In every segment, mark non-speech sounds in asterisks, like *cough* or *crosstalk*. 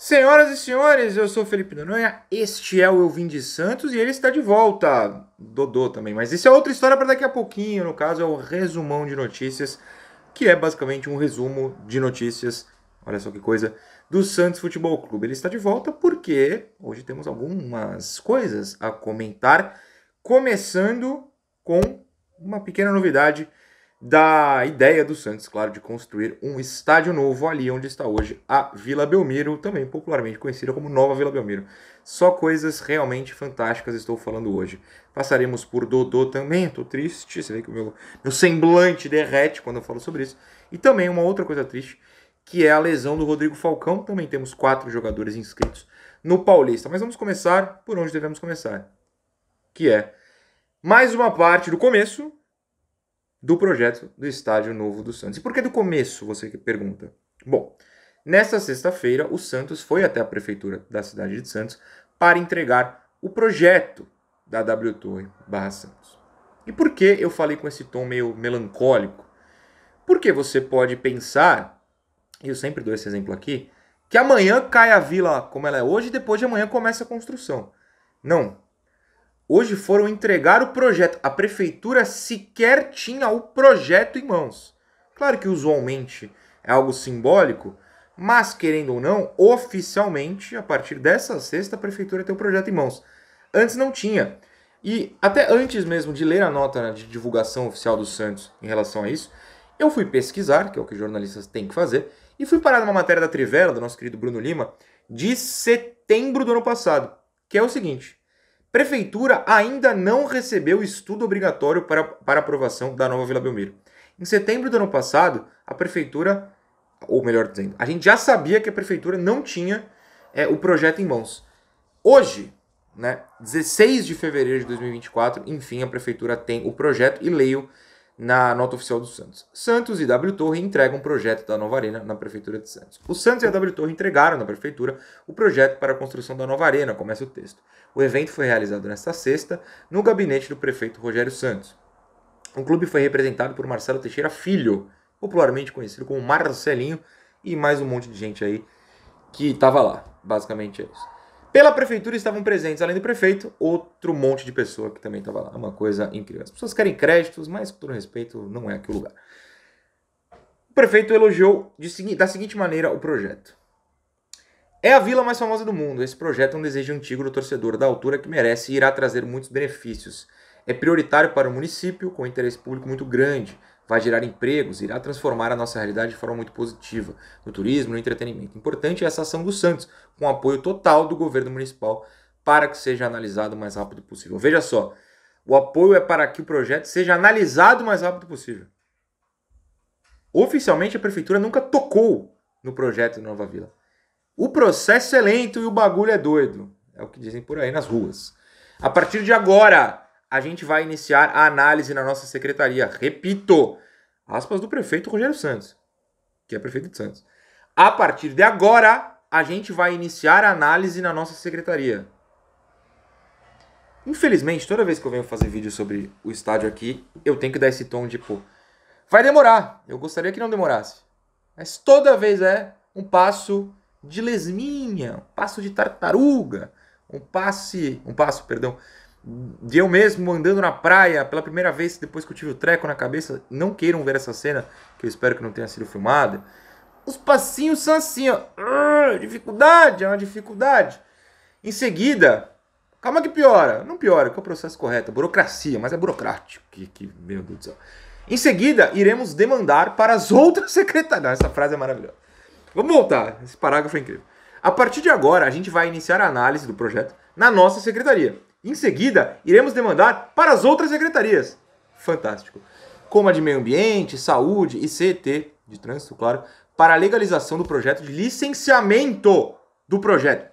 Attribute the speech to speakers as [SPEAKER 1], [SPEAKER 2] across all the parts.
[SPEAKER 1] Senhoras e senhores, eu sou Felipe Noronha, este é o Eu Vim de Santos e ele está de volta. Dodô também, mas isso é outra história para daqui a pouquinho. No caso, é o resumão de notícias, que é basicamente um resumo de notícias, olha só que coisa, do Santos Futebol Clube. Ele está de volta porque hoje temos algumas coisas a comentar, começando com uma pequena novidade da ideia do Santos, claro, de construir um estádio novo ali onde está hoje a Vila Belmiro, também popularmente conhecida como Nova Vila Belmiro. Só coisas realmente fantásticas estou falando hoje. Passaremos por Dodô também, estou triste, você vê que o meu, meu semblante derrete quando eu falo sobre isso. E também uma outra coisa triste, que é a lesão do Rodrigo Falcão. Também temos quatro jogadores inscritos no Paulista. Mas vamos começar por onde devemos começar, que é mais uma parte do começo do projeto do Estádio Novo do Santos. E por que do começo, você que pergunta? Bom, nesta sexta-feira, o Santos foi até a prefeitura da cidade de Santos para entregar o projeto da W Torre barra Santos. E por que eu falei com esse tom meio melancólico? Porque você pode pensar, e eu sempre dou esse exemplo aqui, que amanhã cai a vila como ela é hoje e depois de amanhã começa a construção. Não, hoje foram entregar o projeto. A prefeitura sequer tinha o projeto em mãos. Claro que usualmente é algo simbólico, mas querendo ou não, oficialmente, a partir dessa sexta, a prefeitura tem o projeto em mãos. Antes não tinha. E até antes mesmo de ler a nota de divulgação oficial do Santos em relação a isso, eu fui pesquisar, que é o que jornalistas têm que fazer, e fui parar numa matéria da Trivela, do nosso querido Bruno Lima, de setembro do ano passado, que é o seguinte: Prefeitura ainda não recebeu estudo obrigatório para, para aprovação da nova Vila Belmiro. Em setembro do ano passado, a prefeitura, ou melhor dizendo, a gente já sabia que a prefeitura não tinha é, o projeto em mãos. Hoje, né, 16 de fevereiro de 2024, enfim, a prefeitura tem o projeto e leio na nota oficial do Santos. Santos e W Torre entregam o projeto da nova arena na prefeitura de Santos. O Santos e a W Torre entregaram na prefeitura o projeto para a construção da nova arena, começa o texto. O evento foi realizado nesta sexta no gabinete do prefeito Rogério Santos. O clube foi representado por Marcelo Teixeira Filho, popularmente conhecido como Marcelinho, e mais um monte de gente aí que estava lá. Basicamente é isso. Pela prefeitura estavam presentes, além do prefeito, outro monte de pessoa que também estava lá. Uma coisa incrível. As pessoas querem créditos, mas com todo respeito, não é aqui o lugar. O prefeito elogiou de, da seguinte maneira o projeto. É a vila mais famosa do mundo. Esse projeto é um desejo antigo do torcedor, da altura que merece e irá trazer muitos benefícios. É prioritário para o município, com interesse público muito grande vai gerar empregos, irá transformar a nossa realidade de forma muito positiva, no turismo, no entretenimento. Importante é essa ação do Santos, com apoio total do governo municipal, para que seja analisado o mais rápido possível. Veja só, o apoio é para que o projeto seja analisado o mais rápido possível. Oficialmente, a prefeitura nunca tocou no projeto Nova Vila. O processo é lento e o bagulho é doido. É o que dizem por aí nas ruas. A partir de agora, a gente vai iniciar a análise na nossa secretaria. Repito, aspas do prefeito Rogério Santos, que é prefeito de Santos. A partir de agora, a gente vai iniciar a análise na nossa secretaria. Infelizmente, toda vez que eu venho fazer vídeo sobre o estádio aqui, eu tenho que dar esse tom de, pô, vai demorar. Eu gostaria que não demorasse. Mas toda vez é um passo de lesminha, um passo de tartaruga, um passe, um passo, perdão, de eu mesmo andando na praia pela primeira vez depois que eu tive o treco na cabeça. Não queiram ver essa cena, que eu espero que não tenha sido filmada. Os passinhos são assim, ó. dificuldade, é uma dificuldade. Em seguida, calma que piora. Não piora, que é o processo correto. Burocracia, mas é burocrático. Que, que, meu Deus do céu. Em seguida, iremos demandar para as outras *laughs* secretarias. Essa frase é maravilhosa. Vamos voltar. Esse parágrafo é incrível. A partir de agora, a gente vai iniciar a análise do projeto na nossa secretaria. Em seguida, iremos demandar para as outras secretarias. Fantástico. Como a de Meio Ambiente, Saúde e CET, de Trânsito, claro, para a legalização do projeto de licenciamento do projeto.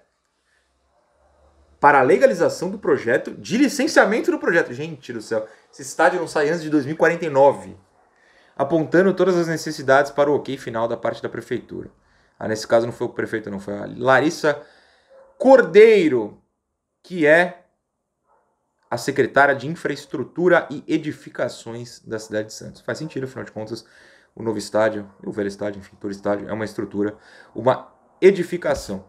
[SPEAKER 1] Para a legalização do projeto de licenciamento do projeto. Gente do céu, esse estádio não sai antes de 2049. Apontando todas as necessidades para o ok final da parte da prefeitura. Ah, nesse caso não foi o prefeito, não, foi a Larissa Cordeiro, que é a secretária de Infraestrutura e Edificações da cidade de Santos. Faz sentido, afinal de contas, o novo estádio, o velho estádio, enfim, todo estádio, é uma estrutura, uma edificação.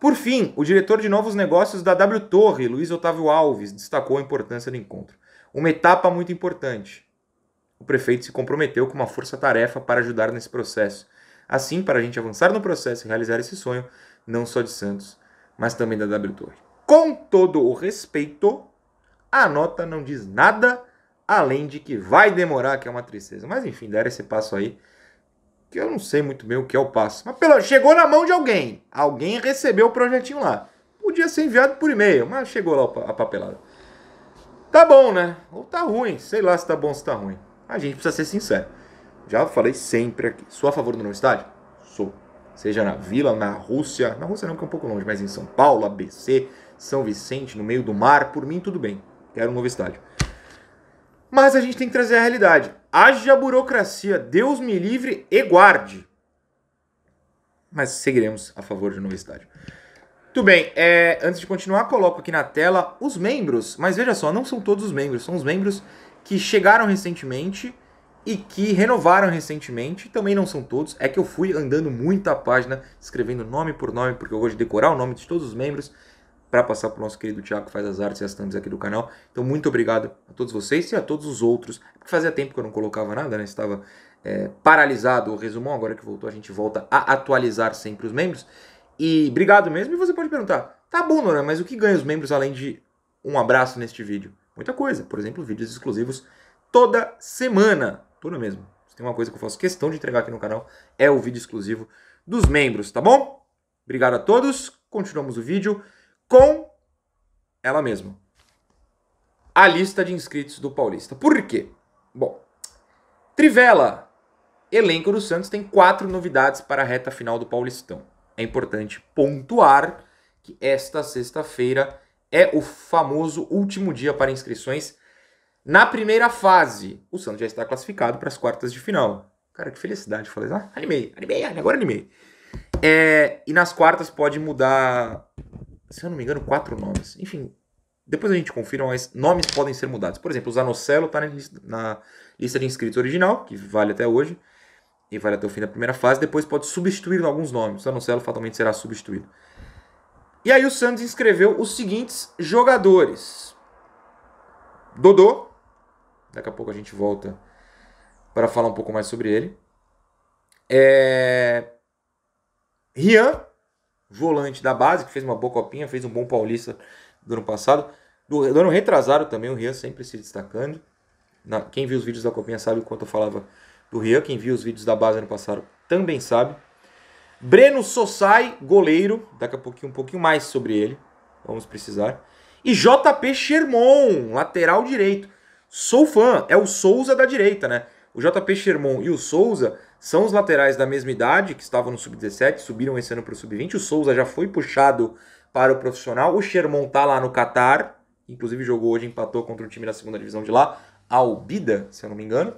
[SPEAKER 1] Por fim, o diretor de novos negócios da W Torre, Luiz Otávio Alves, destacou a importância do encontro. Uma etapa muito importante. O prefeito se comprometeu com uma força-tarefa para ajudar nesse processo. Assim, para a gente avançar no processo e realizar esse sonho, não só de Santos, mas também da W Torre. Com todo o respeito, a nota não diz nada além de que vai demorar, que é uma tristeza. Mas enfim, deram esse passo aí, que eu não sei muito bem o que é o passo. Mas pelo, chegou na mão de alguém. Alguém recebeu o projetinho lá. Podia ser enviado por e-mail, mas chegou lá a papelada. Tá bom, né? Ou tá ruim. Sei lá se tá bom ou se tá ruim. A gente precisa ser sincero. Já falei sempre aqui. Sou a favor do novo estádio? Sou. Seja na Vila, na Rússia. Na Rússia não, que é um pouco longe, mas em São Paulo, ABC, São Vicente, no meio do mar. Por mim, tudo bem. Quero um novo estádio. Mas a gente tem que trazer a realidade. Haja burocracia, Deus me livre e guarde. Mas seguiremos a favor de um novo estádio. Tudo bem, é, antes de continuar, coloco aqui na tela os membros. Mas veja só, não são todos os membros, são os membros que chegaram recentemente e que renovaram recentemente. Também não são todos. É que eu fui andando muita página, escrevendo nome por nome, porque eu de decorar o nome de todos os membros para passar para o nosso querido Thiago que faz as artes e as thumbs aqui do canal. Então, muito obrigado a todos vocês e a todos os outros. Porque fazia tempo que eu não colocava nada, né? Estava é, paralisado o resumão. Agora que voltou, a gente volta a atualizar sempre os membros. E obrigado mesmo. E você pode perguntar: tá bom, Nora, mas o que ganha os membros além de um abraço neste vídeo? Muita coisa. Por exemplo, vídeos exclusivos toda semana. Toda mesmo. Se tem uma coisa que eu faço questão de entregar aqui no canal, é o vídeo exclusivo dos membros, tá bom? Obrigado a todos. Continuamos o vídeo com ela mesma. A lista de inscritos do Paulista. Por quê? Bom, Trivela, elenco do Santos tem quatro novidades para a reta final do Paulistão. É importante pontuar que esta sexta-feira é o famoso último dia para inscrições na primeira fase. O Santos já está classificado para as quartas de final. Cara, que felicidade. Falei, ah, animei, animei, agora animei. É, e nas quartas pode mudar se eu não me engano, quatro nomes. Enfim, depois a gente confirma, mas nomes podem ser mudados. Por exemplo, o Zanocelo está na lista de inscritos original, que vale até hoje, e vale até o fim da primeira fase. Depois pode substituir alguns nomes. O Zanocelo fatalmente será substituído. E aí o Santos inscreveu os seguintes jogadores. Dodô. Daqui a pouco a gente volta para falar um pouco mais sobre ele. É... Rian, volante da base, que fez uma boa copinha, fez um bom paulista do ano passado. Do, do ano retrasado também, o Rian sempre se destacando. Na, quem viu os vídeos da copinha sabe o quanto eu falava do Rian. Quem viu os vídeos da base ano passado também sabe. Breno Sossai, goleiro. Daqui a pouquinho um pouquinho mais sobre ele. Vamos precisar. E JP Sherman, lateral direito. Sou fã, é o Souza da direita, né? O JP Sherman e o Souza são os laterais da mesma idade, que estavam no sub-17, subiram esse ano para o sub-20. O Souza já foi puxado para o profissional. O Sherman tá lá no Catar, inclusive jogou hoje, empatou contra o time da segunda divisão de lá, Albida, se eu não me engano.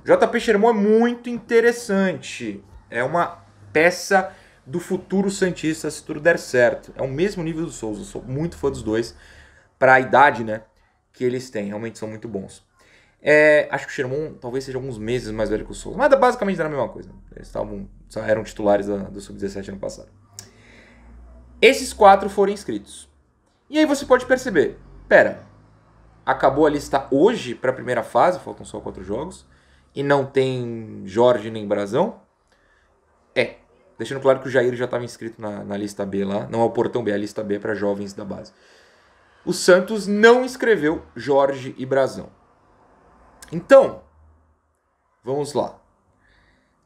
[SPEAKER 1] O JP Sherman é muito interessante. É uma peça do futuro Santista, se tudo der certo. É o mesmo nível do Souza, sou muito fã dos dois, para a idade né, que eles têm, realmente são muito bons. É, acho que o Sherman talvez seja alguns meses mais velho que o Souza, mas basicamente era a mesma coisa. Eles estavam, eram titulares da, do Sub-17 ano passado. Esses quatro foram inscritos. E aí você pode perceber, pera, acabou a lista hoje para a primeira fase, faltam só quatro jogos, e não tem Jorge nem Brazão? É, deixando claro que o Jair já estava inscrito na, na lista B lá, não é o portão B, é a lista B para jovens da base. O Santos não inscreveu Jorge e Brazão. Então, vamos lá.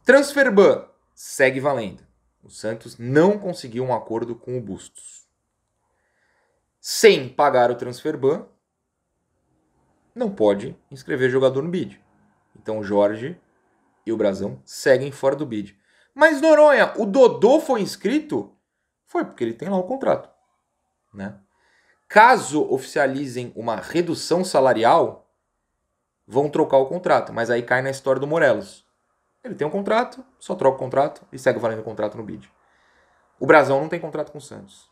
[SPEAKER 1] Transferban segue valendo. O Santos não conseguiu um acordo com o Bustos. Sem pagar o transferban, não pode inscrever jogador no bid. Então Jorge e o Brasão seguem fora do bid. Mas Noronha, o Dodô foi inscrito? Foi porque ele tem lá o contrato, né? Caso oficializem uma redução salarial, vão trocar o contrato. Mas aí cai na história do Morelos. Ele tem um contrato, só troca o contrato e segue valendo o contrato no bid. O Brasão não tem contrato com o Santos.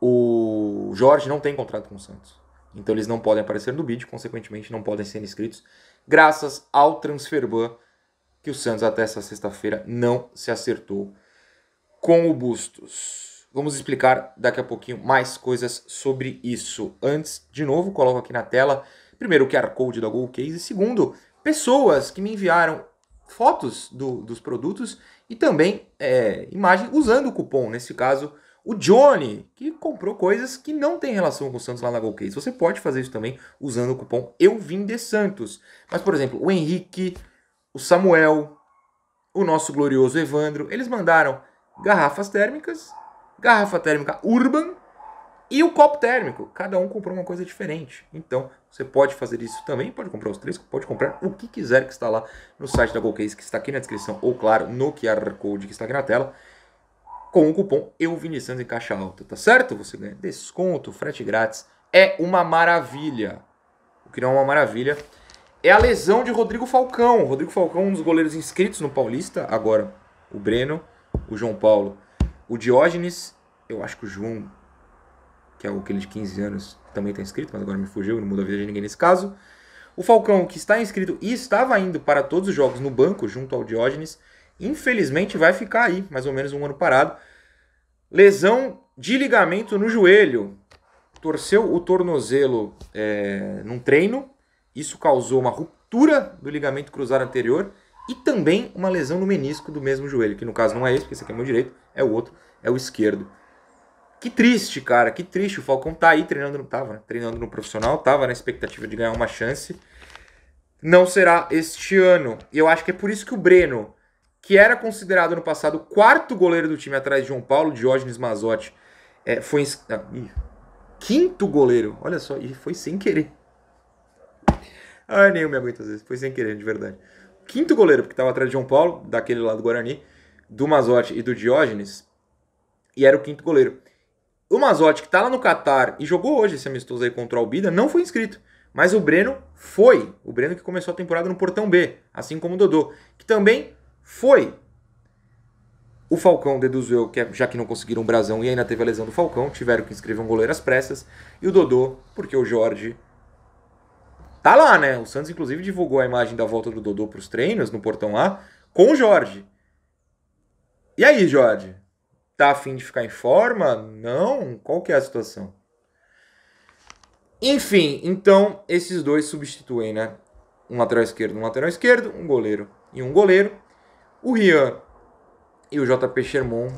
[SPEAKER 1] O Jorge não tem contrato com o Santos. Então eles não podem aparecer no bid, consequentemente não podem ser inscritos, graças ao transferban que o Santos até essa sexta-feira não se acertou com o Bustos. Vamos explicar daqui a pouquinho mais coisas sobre isso. Antes, de novo, coloco aqui na tela, primeiro o QR Code da Google Case, segundo, pessoas que me enviaram fotos do, dos produtos e também é, imagem usando o cupom, nesse caso, o Johnny, que comprou coisas que não tem relação com o Santos lá na Case. Você pode fazer isso também usando o cupom Eu Vim de Santos. Mas, por exemplo, o Henrique, o Samuel, o nosso glorioso Evandro, eles mandaram garrafas térmicas, garrafa térmica Urban e o copo térmico. Cada um comprou uma coisa diferente. Então, você pode fazer isso também. Pode comprar os três, pode comprar o que quiser que está lá no site da Case, que está aqui na descrição, ou claro, no QR Code que está aqui na tela com o cupom EUViniCianos em caixa alta, tá certo? Você ganha desconto, frete grátis. É uma maravilha. O que não é uma maravilha é a lesão de Rodrigo Falcão. Rodrigo Falcão, um dos goleiros inscritos no Paulista, agora o Breno, o João Paulo, o Diógenes, eu acho que o João, que é aquele de 15 anos, também está inscrito, mas agora me fugiu, não muda a vida de ninguém nesse caso. O Falcão, que está inscrito e estava indo para todos os jogos no banco, junto ao Diógenes, infelizmente vai ficar aí, mais ou menos um ano parado. Lesão de ligamento no joelho. Torceu o tornozelo é, num treino. Isso causou uma ruptura do ligamento cruzado anterior e também uma lesão no menisco do mesmo joelho, que no caso não é esse, porque esse aqui é meu direito, é o outro, é o esquerdo. Que triste, cara, que triste. O Falcão tá aí treinando, tava, né? treinando no profissional, tava na expectativa de ganhar uma chance. Não será este ano. E eu acho que é por isso que o Breno que era considerado no passado o quarto goleiro do time atrás de João Paulo, Diógenes Mazotti, é, foi. Ah, quinto goleiro, olha só, e foi sem querer. Ah, nem eu me aguento às vezes, foi sem querer, de verdade. Quinto goleiro, porque estava atrás de João Paulo, daquele lado do Guarani, do Mazotti e do Diógenes, e era o quinto goleiro. O Mazotti, que está lá no Catar e jogou hoje esse amistoso aí contra o Albida, não foi inscrito. Mas o Breno foi. O Breno que começou a temporada no Portão B, assim como o Dodô, que também foi. O Falcão deduziu que, já que não conseguiram um brasão e ainda teve a lesão do Falcão, tiveram que inscrever um goleiro às pressas. E o Dodô, porque o Jorge tá lá, né? O Santos, inclusive, divulgou a imagem da volta do Dodô para os treinos no Portão A com o Jorge. E aí, Jorge? Tá afim de ficar em forma? Não? Qual que é a situação? Enfim, então esses dois substituem, né? Um lateral esquerdo, um lateral esquerdo, um goleiro e um goleiro. O Rian e o JP Sherman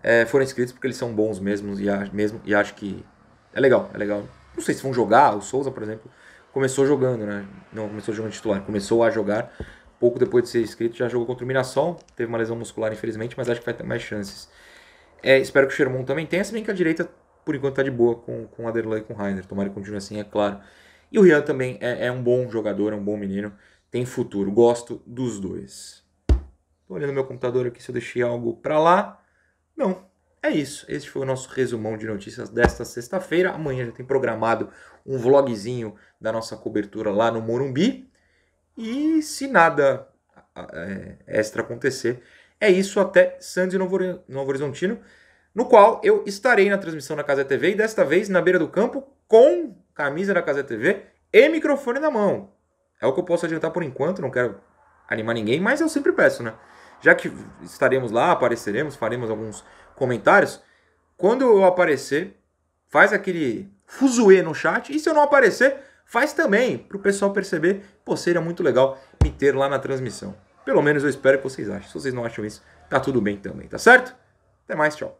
[SPEAKER 1] é, foram inscritos porque eles são bons mesmo e, mesmo e acho que é legal, é legal. Não sei se vão jogar, o Souza, por exemplo, começou jogando, né? Não começou jogando titular, começou a jogar. Pouco depois de ser inscrito, já jogou contra o Mirassol. Teve uma lesão muscular, infelizmente, mas acho que vai ter mais chances. É, espero que o Sherman também tenha, se bem que a direita, por enquanto, tá de boa com, com o Aderlan e com o Rainer. Tomara que continue assim, é claro. E o Rian também é, é um bom jogador, é um bom menino. Tem futuro. Gosto dos dois. Tô olhando meu computador aqui se eu deixei algo para lá. Não, é isso. Este foi o nosso resumão de notícias desta sexta-feira. Amanhã já tem programado um vlogzinho da nossa cobertura lá no Morumbi. E se nada é, extra acontecer, é isso até Novo, Novo Horizontino, no qual eu estarei na transmissão da Casa TV e desta vez na beira do campo com camisa da Casa TV e microfone na mão. É o que eu posso adiantar por enquanto, não quero animar ninguém, mas eu sempre peço, né? já que estaremos lá, apareceremos, faremos alguns comentários. Quando eu aparecer, faz aquele fuzuê no chat. E se eu não aparecer, faz também, para o pessoal perceber. Pô, seria muito legal me ter lá na transmissão. Pelo menos eu espero que vocês achem. Se vocês não acham isso, tá tudo bem também, tá certo? Até mais, tchau.